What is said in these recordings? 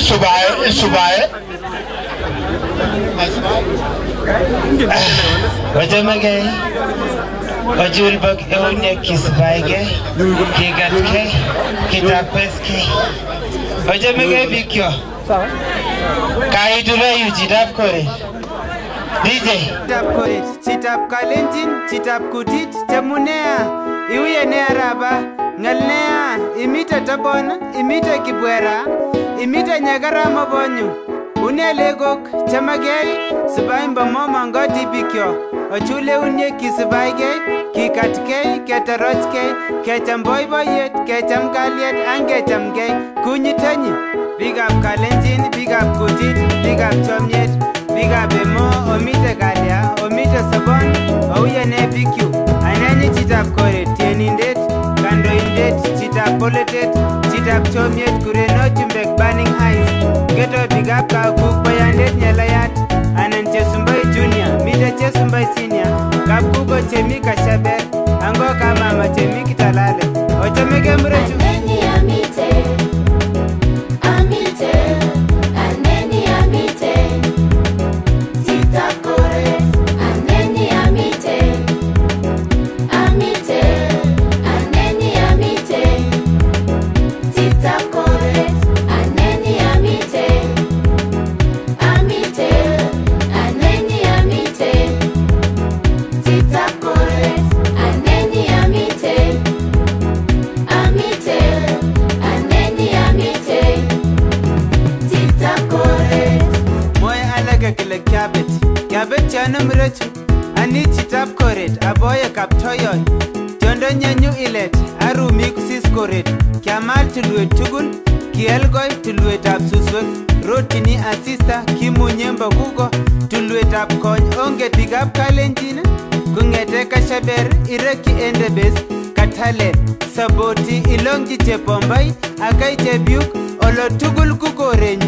subaye subaye Wachamegei wachulbok eunek kisubaige kikatke kitakweskei wachamegei bikyok kaitu reyu chitab koret DJ chitab koret chitab kalenjin chitab kutit chamunea iuye nea raba ngal nea imite tobon imite kibwera imite nyakarama ponyu unelekok chamakei sipaimba momango tipikyo ochuleunye kisipaikei kikatkei ketorochkei kecham boiboiyet kecham kalyet angechamkei kunyitenyi bikap kalenjin bikap kutit bikap chomyet bikap emo omite kalya omite sobon auyene bikyu anenyi chitap kore tienindet kandoindet chitap boletet tap chom yet kure no chumbek burning eyes geto big up ka kuk boy and it nyala yat anan che sumbai junior mi da che sumbai senior kap kuk o che mi ka chaber ango ka mama che mi kitalale o che mi kemre chumbek kekele kyabet kyabet yanom rechu ani chitap koret aboye kap toyon tiondo nyenyu ilet arumik sis koret kiamal tulwet tugul kielgoi tulwetap suswek rotini asista kimunye mbakugo tulwetap kony onge pikap kalenjin kongete kashaber ireki endebes katale saboti ilongji chepombai akai chebyuk olotugul kukorenyu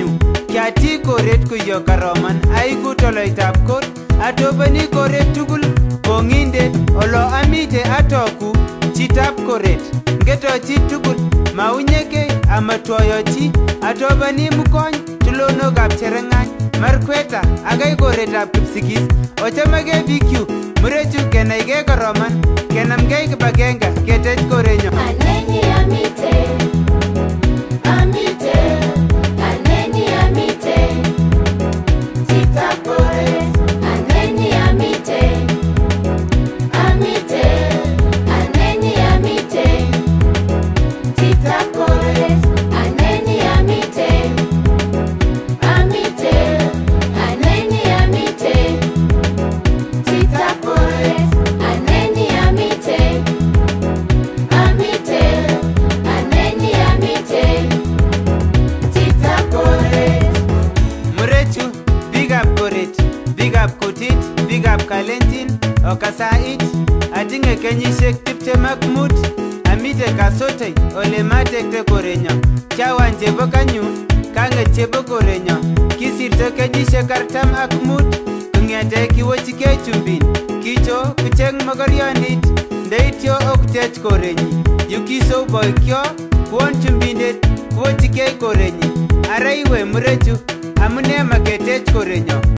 ati koret kuyo karoman aigu toloitab kot atopeni koret tugul kong'indet olo amite atoku chitab koret ngeto chi tugul maunyekei amatwoyo chi atopeni mukony tulonokab chereng'any markweta akai koretab kipsigis ochamegei bikyu murechu kenaigei koroman kenamgei kibagenge ketech korenyo Ane. it, big up Kalentin, Oka Said, Adinga Kenyishek Tipte Makmut, Amite Kasote, Ole Mate Tekorenyo, Chawan Jebokanyu, Kanga Chebokorenyo, Kisir Tokenyishek Artam Akmut, Kungyate Kiwochike Chumbin, Kicho, Kucheng Mogoryonit, Deityo Oktech Korenyi, Yukiso Boy Kyo, Kuon Chumbinet, Kuwochike Korenyi, Araiwe Murechu, Amune Maketech Korenyo,